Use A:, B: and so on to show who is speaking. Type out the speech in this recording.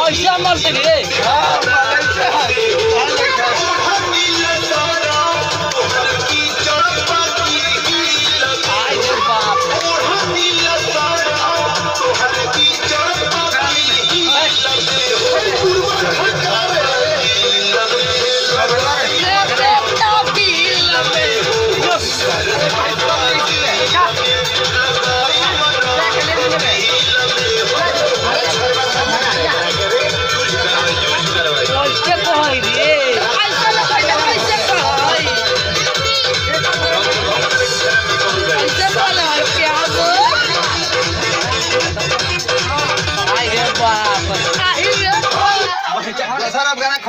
A: Olha, já mostra, né?